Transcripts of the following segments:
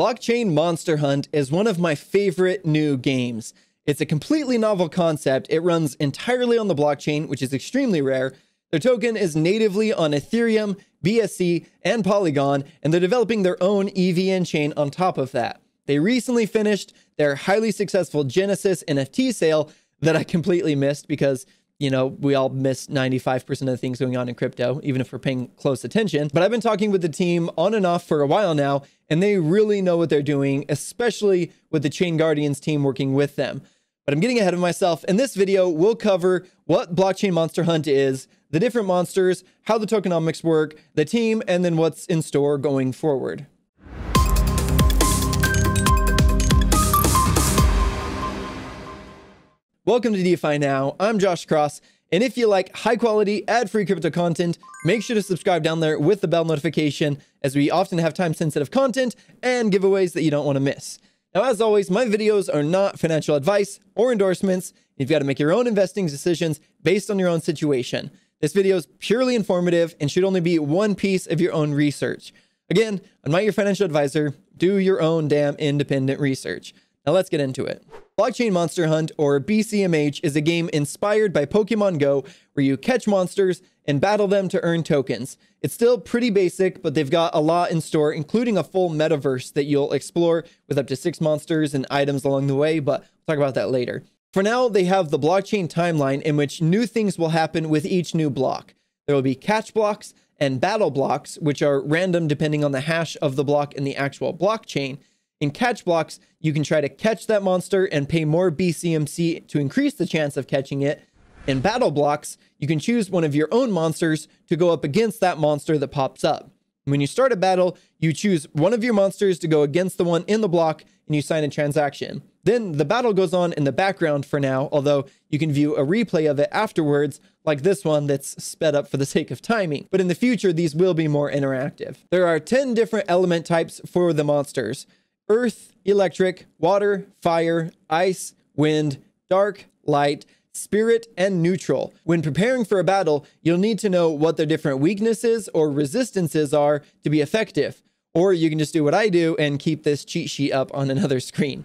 Blockchain Monster Hunt is one of my favorite new games. It's a completely novel concept. It runs entirely on the blockchain, which is extremely rare. Their token is natively on Ethereum, BSC, and Polygon, and they're developing their own EVM chain on top of that. They recently finished their highly successful Genesis NFT sale that I completely missed because you know, we all miss 95% of the things going on in crypto, even if we're paying close attention. But I've been talking with the team on and off for a while now, and they really know what they're doing, especially with the Chain Guardians team working with them. But I'm getting ahead of myself. In this video, we'll cover what Blockchain Monster Hunt is, the different monsters, how the tokenomics work, the team, and then what's in store going forward. Welcome to DeFi Now. I'm Josh Cross. And if you like high quality, ad free crypto content, make sure to subscribe down there with the bell notification, as we often have time sensitive content and giveaways that you don't want to miss. Now, as always, my videos are not financial advice or endorsements. You've got to make your own investing decisions based on your own situation. This video is purely informative and should only be one piece of your own research. Again, I'm not your financial advisor. Do your own damn independent research. Now let's get into it. Blockchain Monster Hunt, or BCMH, is a game inspired by Pokemon Go where you catch monsters and battle them to earn tokens. It's still pretty basic, but they've got a lot in store, including a full metaverse that you'll explore with up to six monsters and items along the way, but we'll talk about that later. For now, they have the blockchain timeline in which new things will happen with each new block. There will be catch blocks and battle blocks, which are random depending on the hash of the block in the actual blockchain. In catch blocks, you can try to catch that monster and pay more BCMC to increase the chance of catching it. In battle blocks, you can choose one of your own monsters to go up against that monster that pops up. When you start a battle, you choose one of your monsters to go against the one in the block and you sign a transaction. Then the battle goes on in the background for now, although you can view a replay of it afterwards, like this one that's sped up for the sake of timing. But in the future, these will be more interactive. There are 10 different element types for the monsters earth, electric, water, fire, ice, wind, dark, light, spirit, and neutral. When preparing for a battle, you'll need to know what their different weaknesses or resistances are to be effective. Or you can just do what I do and keep this cheat sheet up on another screen.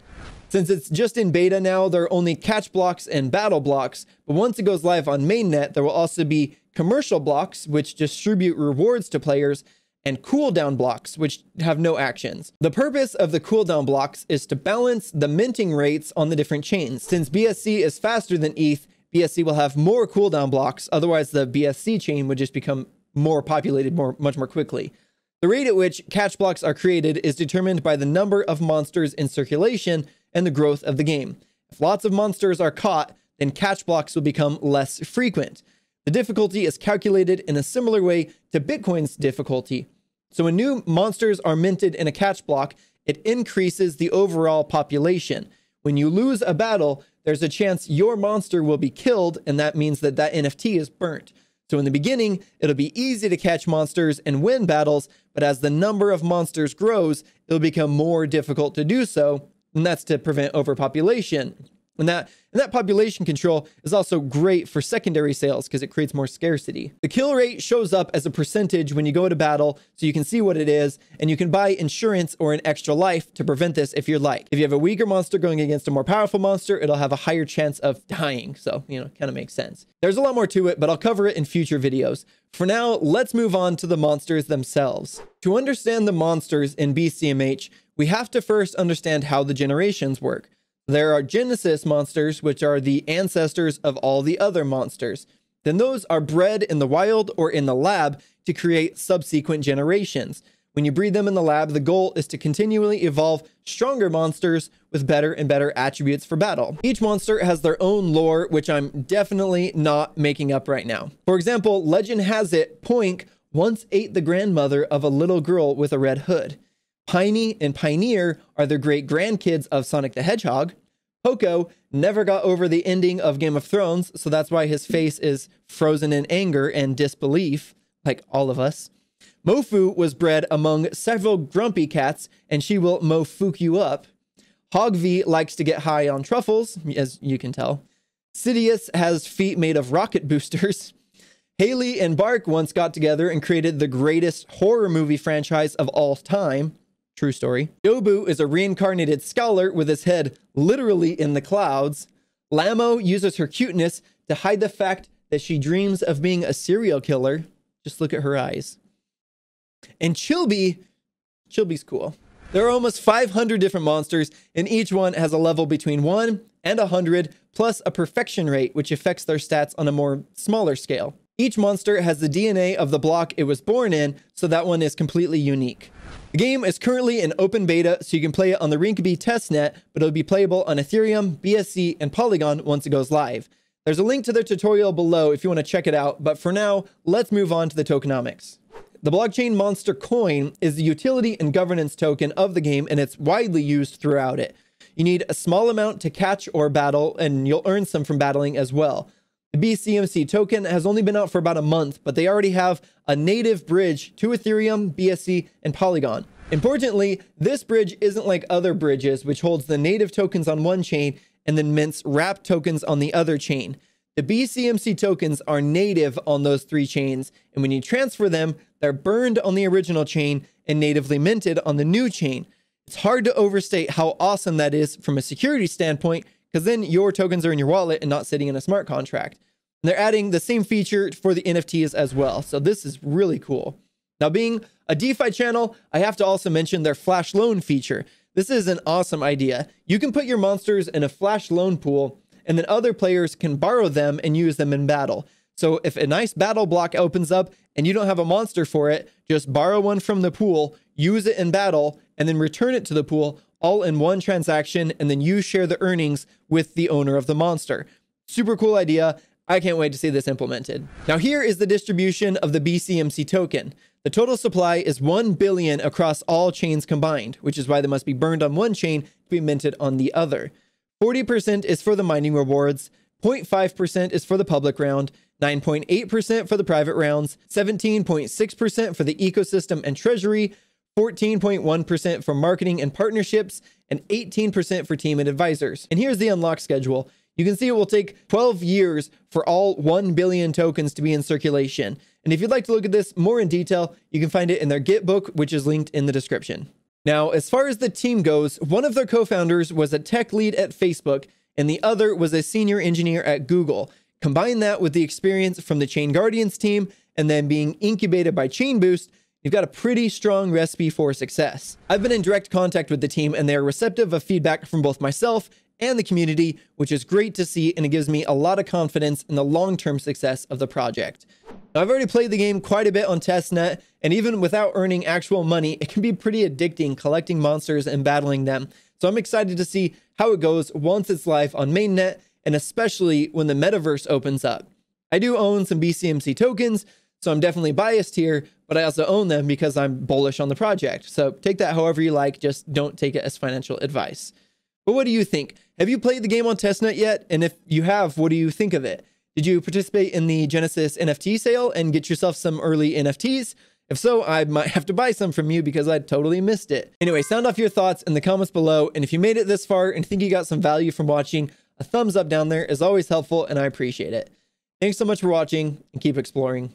Since it's just in beta now, there are only catch blocks and battle blocks, but once it goes live on mainnet, there will also be commercial blocks, which distribute rewards to players, and cooldown blocks, which have no actions. The purpose of the cooldown blocks is to balance the minting rates on the different chains. Since BSC is faster than ETH, BSC will have more cooldown blocks, otherwise the BSC chain would just become more populated more much more quickly. The rate at which catch blocks are created is determined by the number of monsters in circulation and the growth of the game. If lots of monsters are caught, then catch blocks will become less frequent. The difficulty is calculated in a similar way to Bitcoin's difficulty, so when new monsters are minted in a catch block, it increases the overall population. When you lose a battle, there's a chance your monster will be killed, and that means that that NFT is burnt. So in the beginning, it'll be easy to catch monsters and win battles, but as the number of monsters grows, it'll become more difficult to do so, and that's to prevent overpopulation. And that, and that population control is also great for secondary sales because it creates more scarcity. The kill rate shows up as a percentage when you go to battle, so you can see what it is, and you can buy insurance or an extra life to prevent this if you'd like. If you have a weaker monster going against a more powerful monster, it'll have a higher chance of dying. So, you know, kind of makes sense. There's a lot more to it, but I'll cover it in future videos. For now, let's move on to the monsters themselves. To understand the monsters in BCMH, we have to first understand how the generations work. There are Genesis monsters, which are the ancestors of all the other monsters. Then those are bred in the wild or in the lab to create subsequent generations. When you breed them in the lab, the goal is to continually evolve stronger monsters with better and better attributes for battle. Each monster has their own lore, which I'm definitely not making up right now. For example, legend has it Poink once ate the grandmother of a little girl with a red hood. Piney and Pioneer are the great grandkids of Sonic the Hedgehog. Poco never got over the ending of Game of Thrones, so that's why his face is frozen in anger and disbelief, like all of us. Mofu was bred among several grumpy cats, and she will mofuke you up. Hogv likes to get high on truffles, as you can tell. Sidious has feet made of rocket boosters. Haley and Bark once got together and created the greatest horror movie franchise of all time. True story. Dobu is a reincarnated scholar with his head literally in the clouds. Lamo uses her cuteness to hide the fact that she dreams of being a serial killer. Just look at her eyes. And Chilby, Chilby's cool. There are almost 500 different monsters, and each one has a level between 1 and 100, plus a perfection rate, which affects their stats on a more smaller scale. Each monster has the DNA of the block it was born in, so that one is completely unique. The game is currently in open beta, so you can play it on the Rinkeby testnet, but it'll be playable on Ethereum, BSC, and Polygon once it goes live. There's a link to the tutorial below if you want to check it out, but for now, let's move on to the tokenomics. The blockchain monster coin is the utility and governance token of the game, and it's widely used throughout it. You need a small amount to catch or battle, and you'll earn some from battling as well. The BCMC token has only been out for about a month, but they already have a native bridge to Ethereum, BSC, and Polygon. Importantly, this bridge isn't like other bridges, which holds the native tokens on one chain and then mints wrapped tokens on the other chain. The BCMC tokens are native on those three chains, and when you transfer them, they're burned on the original chain and natively minted on the new chain. It's hard to overstate how awesome that is from a security standpoint because then your tokens are in your wallet and not sitting in a smart contract. And they're adding the same feature for the NFTs as well. So this is really cool. Now, being a DeFi channel, I have to also mention their flash loan feature. This is an awesome idea. You can put your monsters in a flash loan pool, and then other players can borrow them and use them in battle. So if a nice battle block opens up and you don't have a monster for it, just borrow one from the pool, use it in battle, and then return it to the pool all in one transaction, and then you share the earnings with the owner of the monster. Super cool idea. I can't wait to see this implemented. Now here is the distribution of the BCMC token. The total supply is 1 billion across all chains combined, which is why they must be burned on one chain to be minted on the other. 40% is for the mining rewards, 0.5% is for the public round, 9.8% for the private rounds, 17.6% for the ecosystem and treasury, 14.1% for marketing and partnerships, and 18% for team and advisors. And here's the unlock schedule. You can see it will take 12 years for all 1 billion tokens to be in circulation. And if you'd like to look at this more in detail, you can find it in their GitBook, which is linked in the description. Now, as far as the team goes, one of their co-founders was a tech lead at Facebook, and the other was a senior engineer at Google. Combine that with the experience from the Chain Guardians team and then being incubated by Chain Boost, you've got a pretty strong recipe for success. I've been in direct contact with the team and they are receptive of feedback from both myself and the community, which is great to see and it gives me a lot of confidence in the long-term success of the project. Now, I've already played the game quite a bit on testnet, and even without earning actual money, it can be pretty addicting collecting monsters and battling them. So I'm excited to see how it goes once it's live on mainnet, and especially when the metaverse opens up. I do own some BCMC tokens, so I'm definitely biased here, but I also own them because I'm bullish on the project. So take that however you like, just don't take it as financial advice. But what do you think? Have you played the game on testnet yet? And if you have, what do you think of it? Did you participate in the Genesis NFT sale and get yourself some early NFTs? If so, I might have to buy some from you because I totally missed it. Anyway, sound off your thoughts in the comments below. And if you made it this far and think you got some value from watching, a thumbs up down there is always helpful and I appreciate it. Thanks so much for watching and keep exploring.